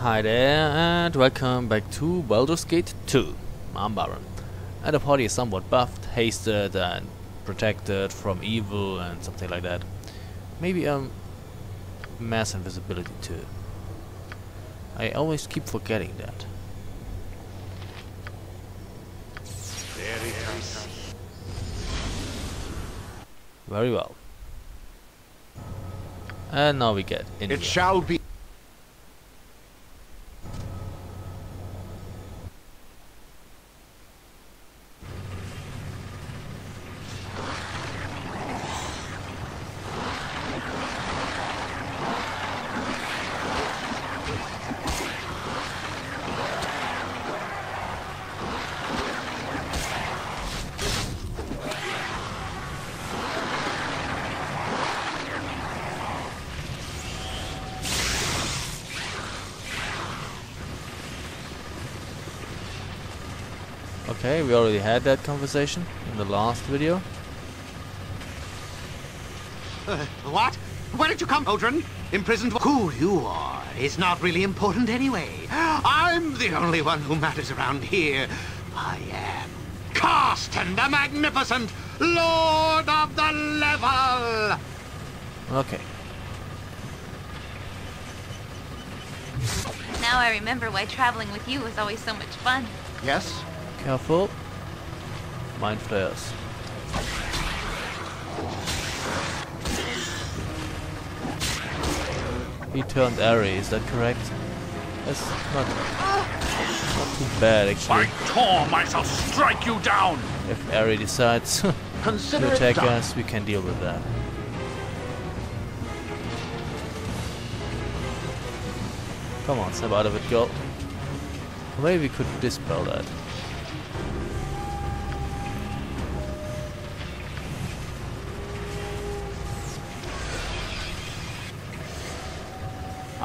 Hi there, and welcome back to Baldur's Gate 2. I'm Byron. And the party is somewhat buffed, hasted, and protected from evil and something like that. Maybe um mass invisibility too. I always keep forgetting that. Very well. And now we get in It shall be. Okay, we already had that conversation in the last video. Uh, what? Where did you come, Aldrin? Imprisoned? Who you are is not really important anyway. I'm the only one who matters around here. I am Carston the Magnificent, Lord of the Level! Okay. Now I remember why traveling with you was always so much fun. Yes? Careful. Mind flayers. He turned Aerie, is that correct? That's not, not too bad By actually. Torm, I shall strike you down! If Aerie decides to attack us, we can deal with that. Come on, snap out of it, girl. Maybe we could dispel that.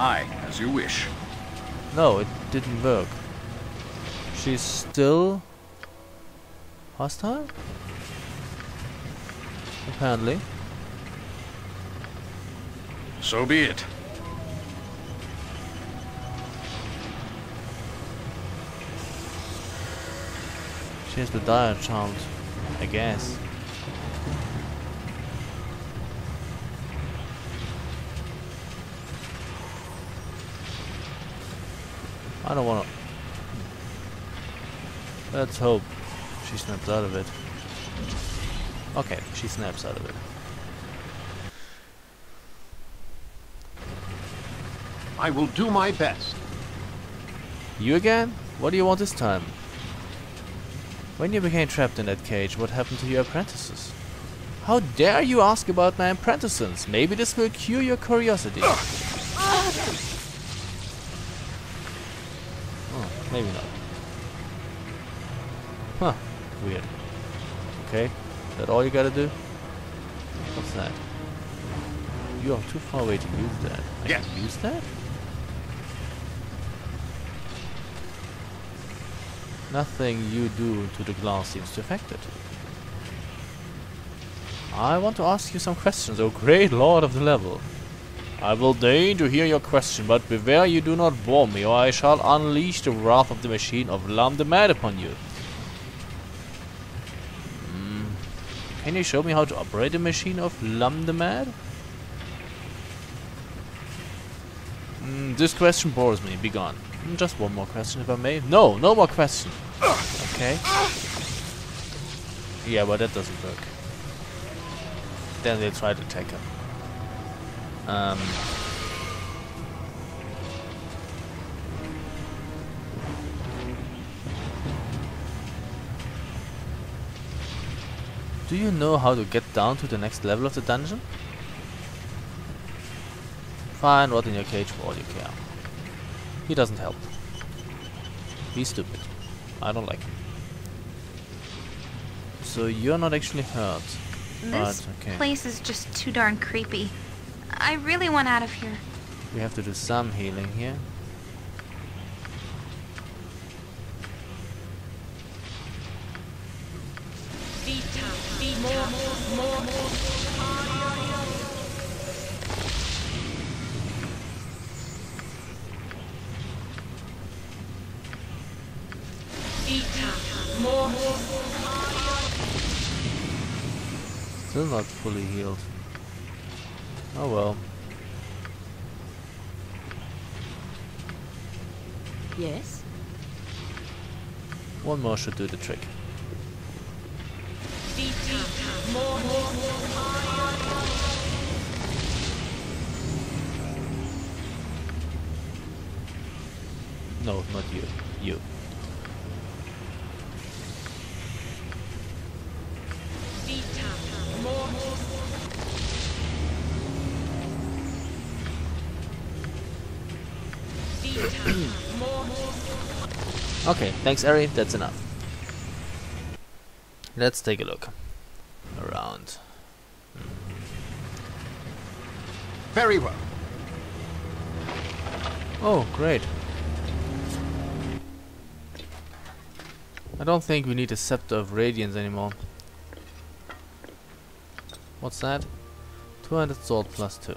Aye, as you wish. No, it didn't work. She's still hostile? Apparently. So be it. She has the dire charmed, I guess. I don't wanna. Let's hope she snaps out of it. Okay, she snaps out of it. I will do my best. You again? What do you want this time? When you became trapped in that cage, what happened to your apprentices? How dare you ask about my apprentices? Maybe this will cure your curiosity. Ah! Ah! Oh, maybe not. Huh, weird. Okay, is that all you gotta do? What's that? You are too far away to use that. I Yes. can use that? Nothing you do to the glass seems to affect it. I want to ask you some questions, O great lord of the level. I will deign to hear your question, but beware you do not bore me, or I shall unleash the wrath of the machine of Lum the Mad upon you. Mm. Can you show me how to operate the machine of Lum the Mad? Mm, this question bores me. Be gone. Mm, Just one more question, if I may. No, no more question. Okay. Yeah, but that doesn't work. Then they'll try to attack him. Um. Do you know how to get down to the next level of the dungeon? Fine, rot in your cage for all you care. He doesn't help. He's stupid. I don't like him. So you're not actually hurt. This But, okay. place is just too darn creepy. I really want out of here. We have to do some healing here. Still not fully healed. Oh well. Yes? One more should do the trick. No, not you. You. Thanks Aerie, that's enough. Let's take a look around. Hmm. Very well. Oh, great. I don't think we need a Scepter of Radiance anymore. What's that? 200 sword plus 2.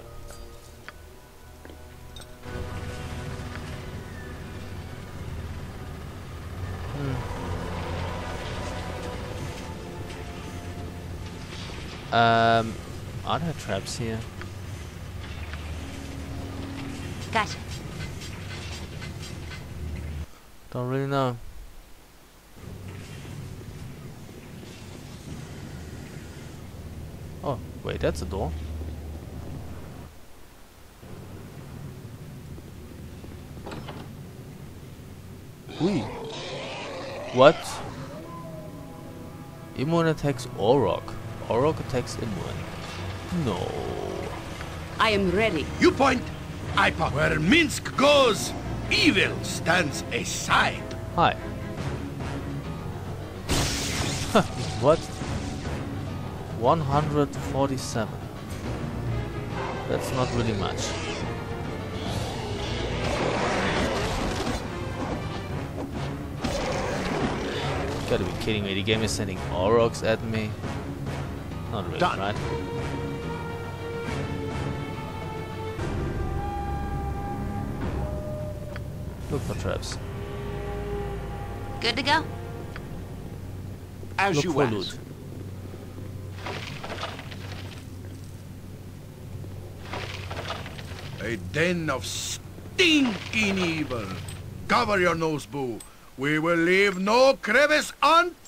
Um, are there traps here? Gotcha. Don't really know. Oh, wait, that's a door. Ui. What? Imoen attacks Orog. Orog attacks Imoen. No. I am ready. You point, I point. Where Minsc goes, evil stands aside. Hi. what? 147. That's not really much. Gotta be kidding me, the game is sending Orogs at me. Not really, Done. right? Look for traps. Good to go? As Look you for asked. loot. A den of stinking evil. Cover your nose, boo. We will leave no crevice untouched.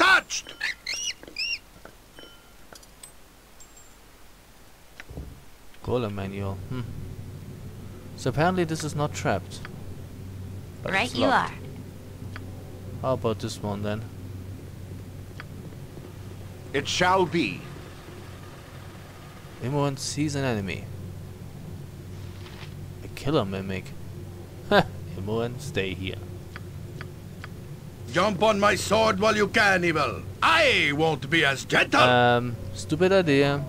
Golem manual. Hmm. So apparently this is not trapped. Right you are. How about this one then? It shall be. Imoen sees an enemy. A killer mimic. Heh, Imoen, stay here. Jump on my sword while you can, evil. I won't be as gentle. Um, stupid idea.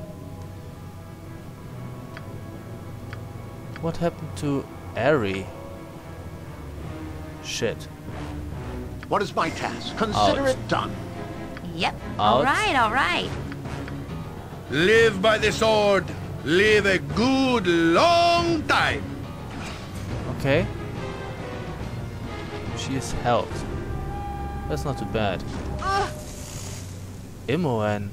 What happened to Aerie? Shit. What is my task? Consider Ouch. it done. Yep. Ouch. Alright, alright. Live by the sword. Live a good long time. Okay. She is health. That's not too bad. Imoen.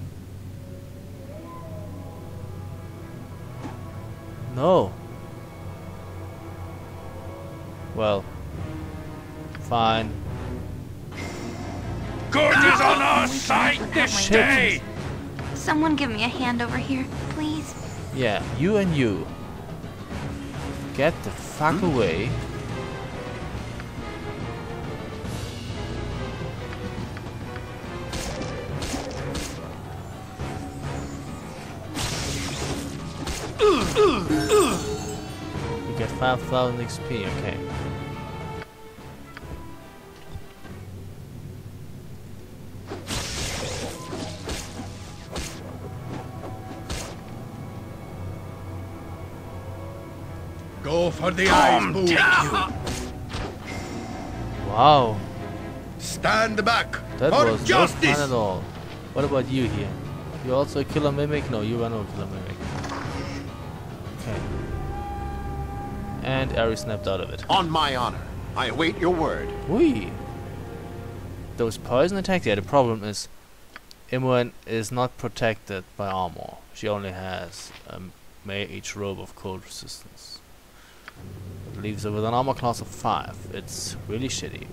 No. Well. Fine. Good is ah! on our side this day. Someone give me a hand over here, please. Yeah, you and you. Get the fuck hmm? away. You get 5000 XP, okay. For the eyes, boo. Wow, Stand back that for was no justice. fun at all. What about you here? You also a killer mimic? No, you are not a killer mimic. Okay. And Aerie snapped out of it. On my honor. I await your word. Whee! Those poison attacks, yeah, the problem is Imoen is not protected by armor. She only has a mage robe of cold resistance. Leaves her with an armor class of 5. It's really shitty.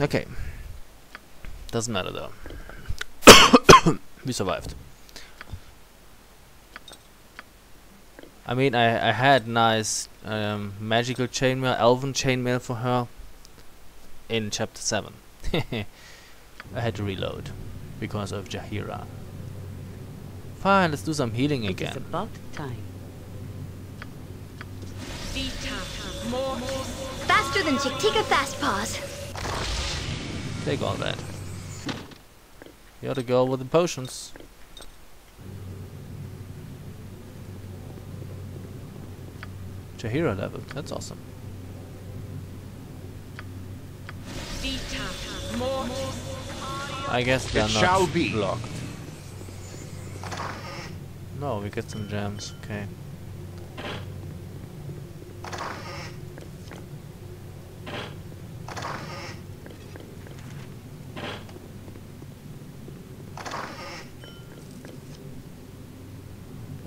Okay. Doesn't matter though. we survived. I mean, I, I had nice um, magical chainmail, elven chainmail for her in chapter 7. I had to reload because of Jaheira. Fine, let's do some healing again. It is again. about time. Faster than Chiktikka Fast Paws. Take all that. You're the girl with the potions. Jaheira level, that's awesome. I guess they're It not shall be. blocked. No, we get some gems, okay.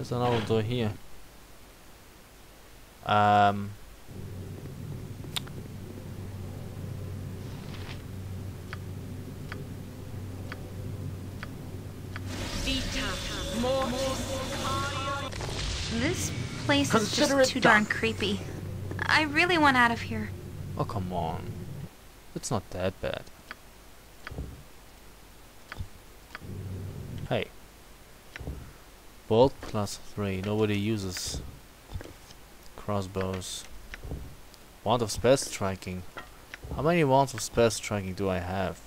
There's another door here. Um. This place is just too darn creepy. I really want out of here. Oh, come on. It's not that bad. Hey. Bolt plus 3. Nobody uses crossbows. Wand of spell striking. How many wands of spell striking do I have?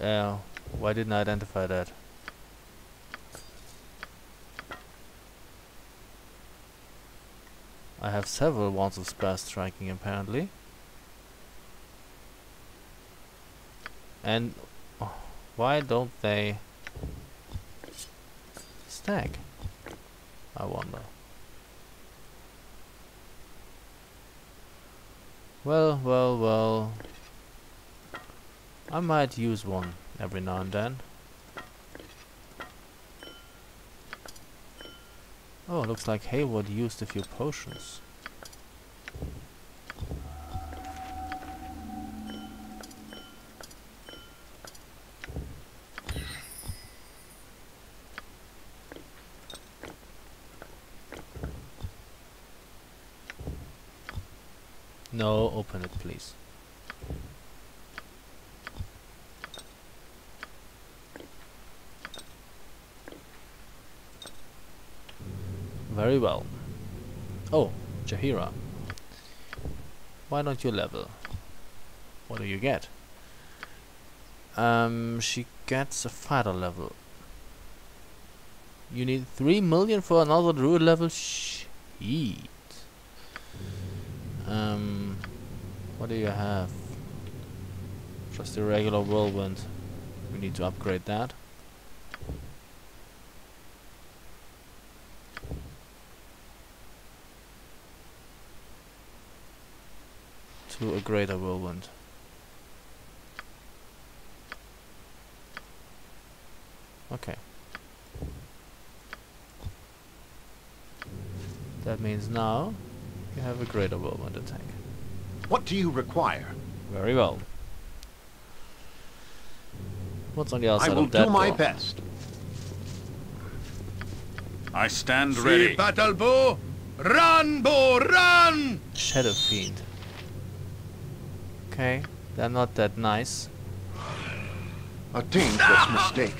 Yeah, why didn't I identify that? I have several wands of spell striking apparently. And oh, why don't they stack? I wonder. Well, well, well. I might use one every now and then. Oh, looks like Hayward used a few potions. No, open it please. Very well. Oh, Jaheira. Why don't you level? What do you get? Um, she gets a fighter level. You need 3 million for another druid level? Shit. Um, what do you have? Just a regular whirlwind. We need to upgrade that. To a greater whirlwind. Okay. That means now you have a greater whirlwind attack. What do you require? Very well. What's on the other I outside will of that do my door? best. I stand See ready. battle bow. Run, bow, run! Shadow Fiend. Okay, they're not that nice. A dangerous mistake.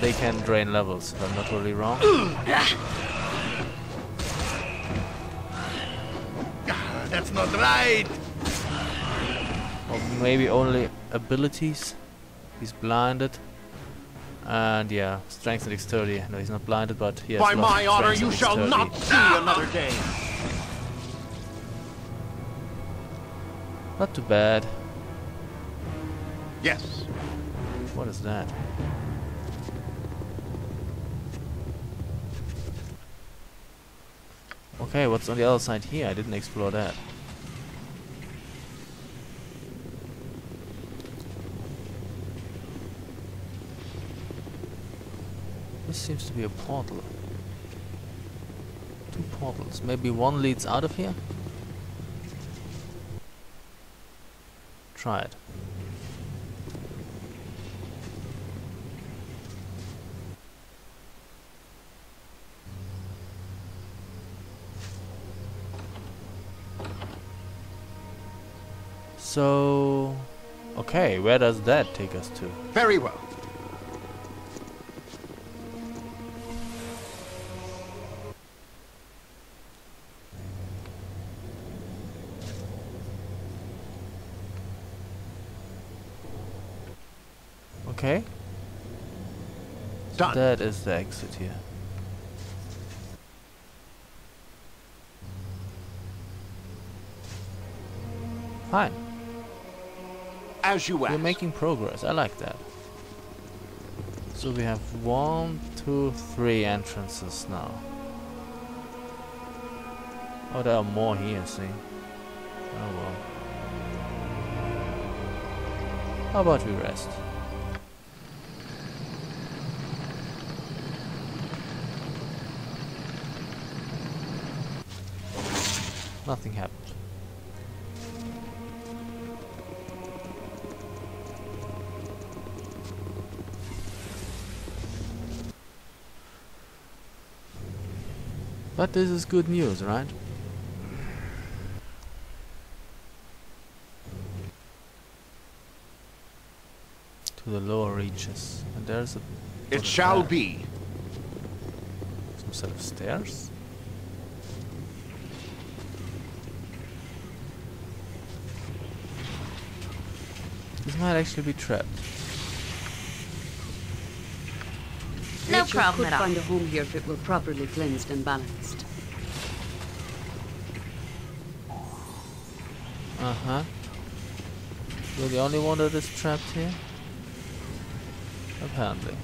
They can drain levels, if I'm not really wrong. That's not right. or maybe only abilities. He's blinded. And yeah, strength and dexterity. No, he's not blinded, but he has By my honor, you shall not see another day. Not too bad. Yes. What is that? Okay, what's on the other side here? I didn't explore that. This seems to be a portal. Two portals. Maybe one leads out of here? Try it. So... Okay, where does that take us to? Very well. Okay, Done. that is the exit here. Fine, As you we're making progress. I like that. So we have one, two, three entrances now. Oh, there are more here, see? Oh well. How about we rest? Nothing happened. But this is good news, right? To the lower reaches. And there's a It shall that? be. some sort of stairs. Might actually be trapped. No Nature problem could at all. find a home here if it were properly cleansed and balanced. Uh huh. You're the only one that is trapped here? Apparently.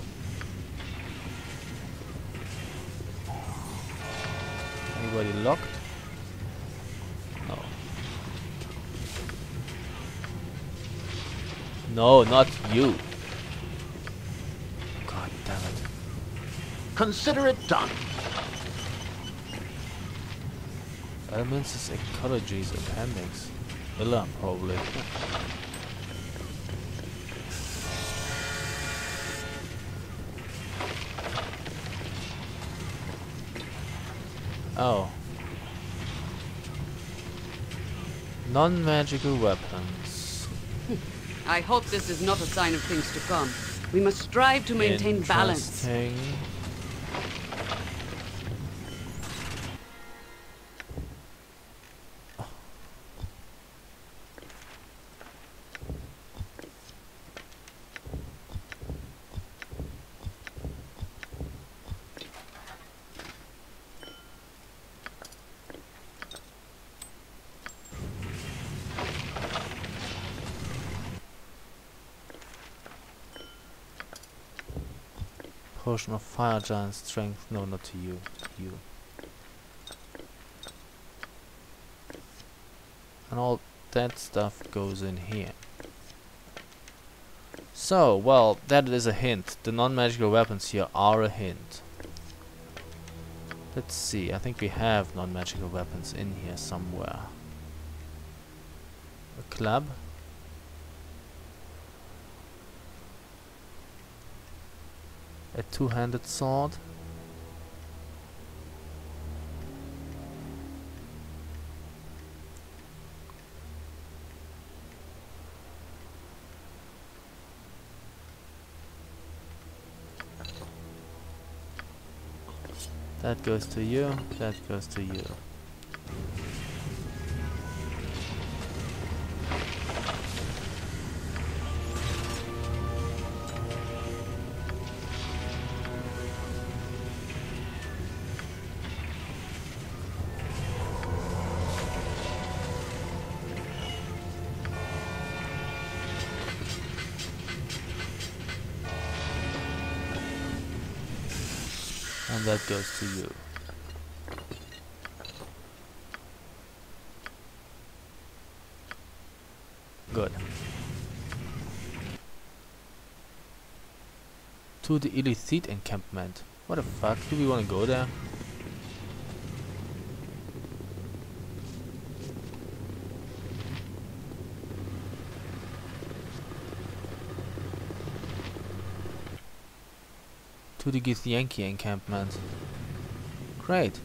Anybody locked? No. No, not you. God damn it. Consider it done. Elements' ecology's appendix. Villa, probably. Oh. Non-magical weapons. I hope this is not a sign of things to come. We must strive to maintain balance. Potion of fire giant strength. No, not to you. To you. And all that stuff goes in here. So, well, that is a hint. The non-magical weapons here are a hint. Let's see. I think we have non-magical weapons in here somewhere. A club. A two-handed sword. That goes to you, that goes to you. that goes to you. Good. To the Illithid encampment. What the fuck? Do we wanna go there? To the Githyanki encampment. Great.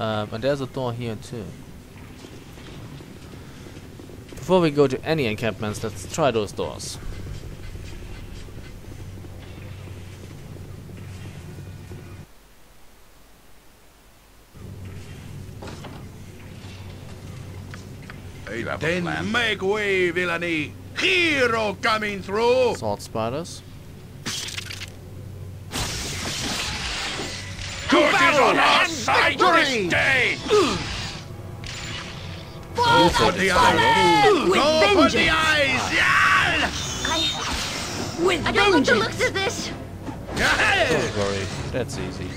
Um, and there's a door here too. Before we go to any encampments, let's try those doors. Then make way, villainy! Hero coming through! Sword spiders. Side victory! this day! You For the eyes! With Go for the eyes! Yeah! I, With I don't like the looks of this. Yeah! Oh, don't worry, that's easy.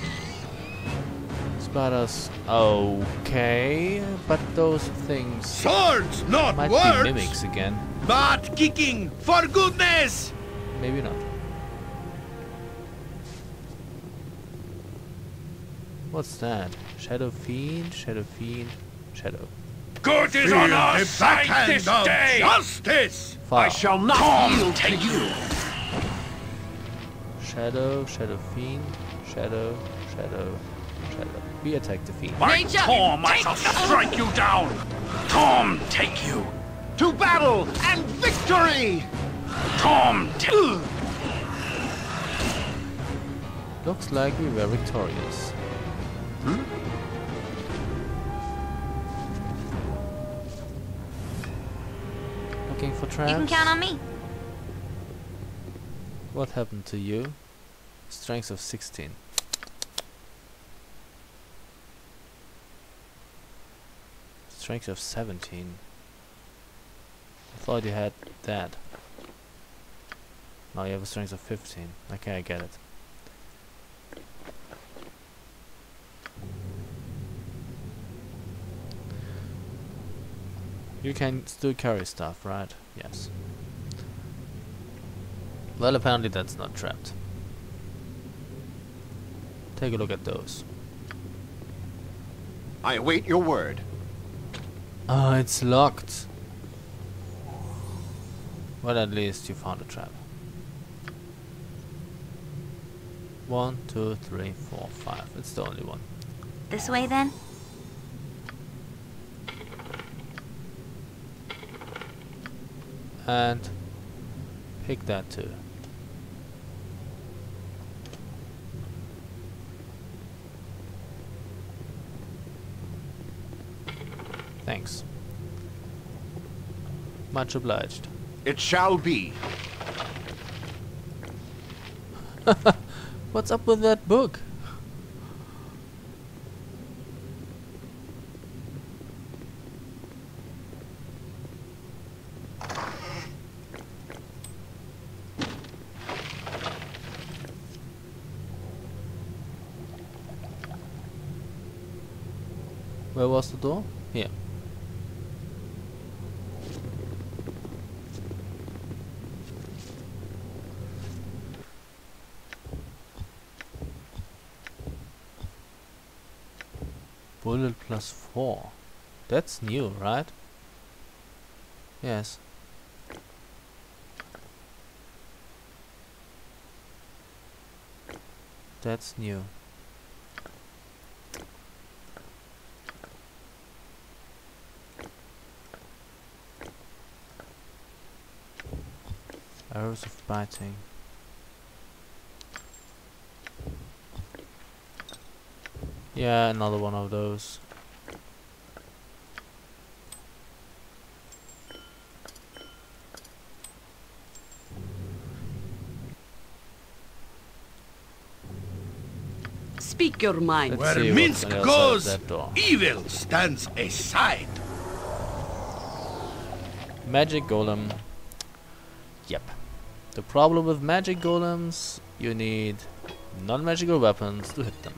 Spiders, okay, but those things Swords, not might words! be mimics again. But kicking, for goodness! Maybe not. What's that? Shadow Fiend, Shadow Fiend, Shadow. Good is on our side this day! Justice! Fire. I shall not yield to you. Shadow, Shadow Fiend, Shadow, Shadow, Shadow. We attack the Fiend. By Nature, Torm, I shall us! strike you down! Torm, take you! To battle and victory! Torm, take Looks like we were victorious. Hmm? Looking for traps? You can count on me. What happened to you? Strength of 16. Strength of 17. I thought you had that. Now you have a strength of 15. Okay, I get it. You can still carry stuff, right? Yes. Well, apparently that's not trapped. Take a look at those. I await your word. Oh, it's locked. Well, at least you found a trap. One, two, three, four, five. It's the only one. This way then? And pick that too. Thanks. Much obliged. It shall be. What's up with that book? Where was the door? Here. Bullet plus 4. That's new, right? Yes. That's new. Arrows of biting. Yeah, another one of those. Speak your mind. Let's Where Minsc on the other goes, side of that door. evil stands aside. Magic golem. Yep. The problem with magic golems, you need non-magical weapons to hit them.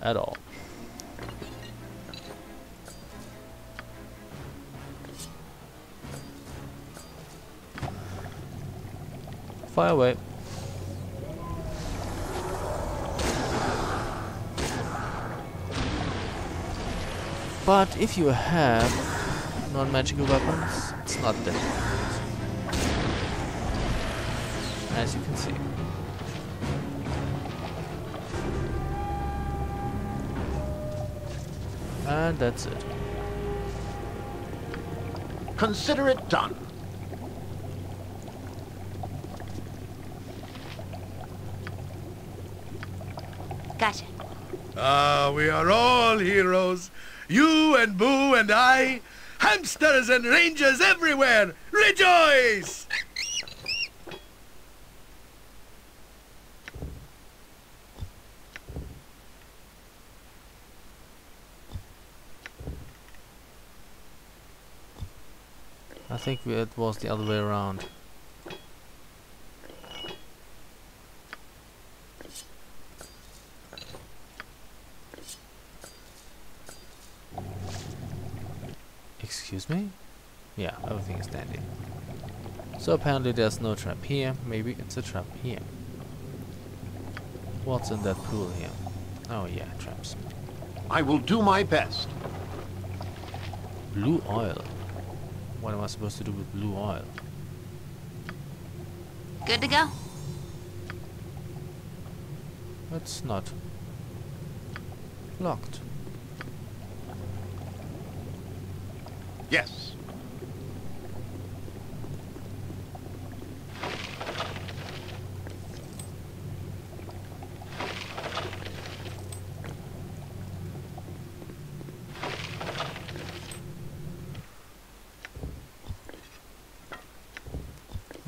At all. Fire away. But if you have non-magical weapons, it's not that as you can see. And that's it. Consider it done. Gotcha. Ah, we are all heroes. You and Boo and I. Hamsters and rangers everywhere. Rejoice! Think it was the other way around. Excuse me? Yeah, everything is dandy. So apparently there's no trap here, maybe it's a trap here. What's in that pool here? Oh yeah, traps. I will do my best. Blue oil. What am I supposed to do with blue oil? Good to go? It's not locked. Yes.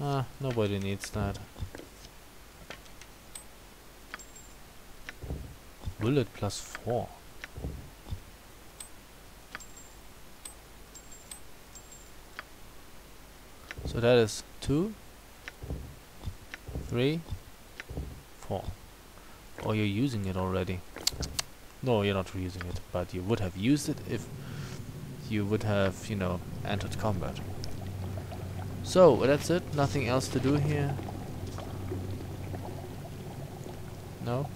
Ah, nobody needs that. Bullet plus four. So that is two, three, four. Or you're using it already. No, you're not reusing it, but you would have used it if you would have, you know, entered combat. So, that's it. Nothing else to do here. No?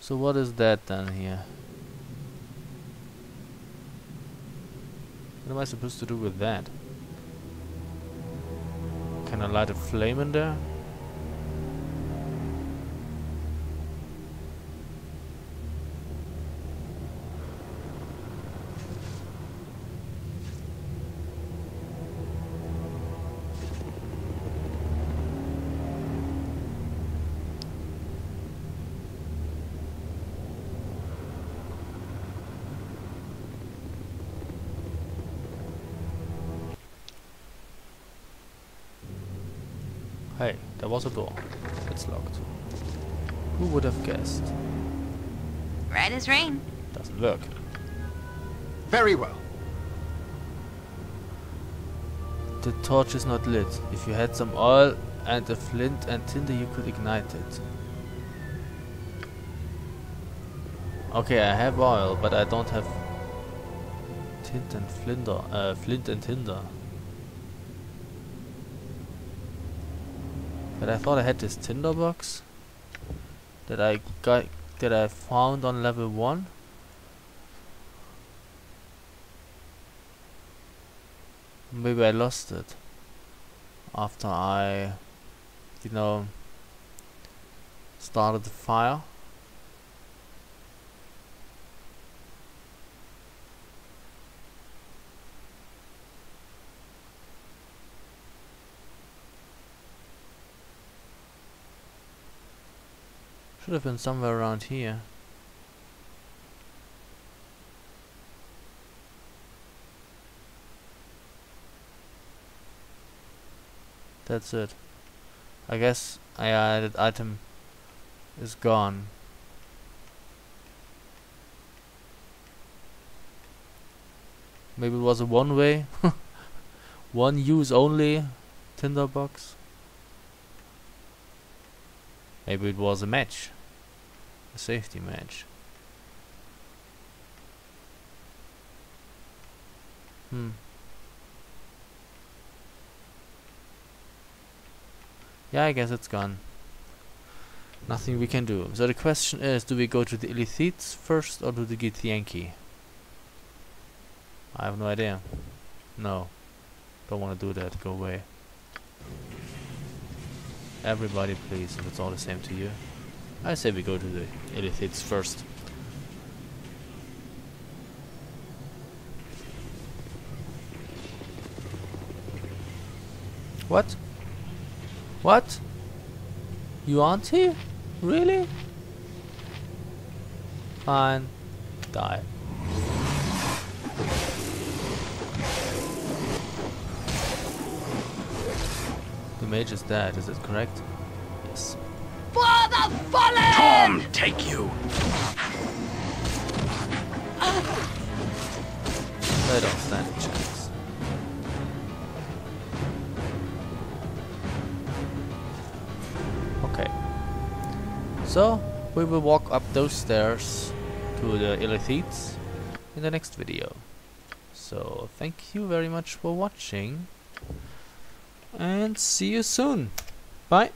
So what is that then here? What am I supposed to do with that? Can I light a flame in there? Was a door. It's locked. Who would have guessed? Right as rain. Doesn't work. Very well. The torch is not lit. If you had some oil and a flint and tinder, you could ignite it. Okay, I have oil, but I don't have tint and flinder, uh, flint and tinder. But I thought I had this tinder box that I got that I found on level one. Maybe I lost it after I, you know, started the fire. Should have been somewhere around here. That's it. I guess I added item is gone. Maybe it was a one way, one use only tinderbox. Maybe it was a match, a safety match. Hmm. Yeah, I guess it's gone. Nothing we can do. So the question is, do we go to the Illithids first or to the Githyanki? I have no idea. No. Don't want to do that. Go away. Everybody please, if it's all the same to you. I say we go to the Illithids first. What? What? You aren't here? Really? Fine. Die. The mage is dead, is it correct? Yes. Tom, take you. They don't stand a chance. Okay. So, we will walk up those stairs to the Illithids in the next video. So, thank you very much for watching. And see you soon. Bye.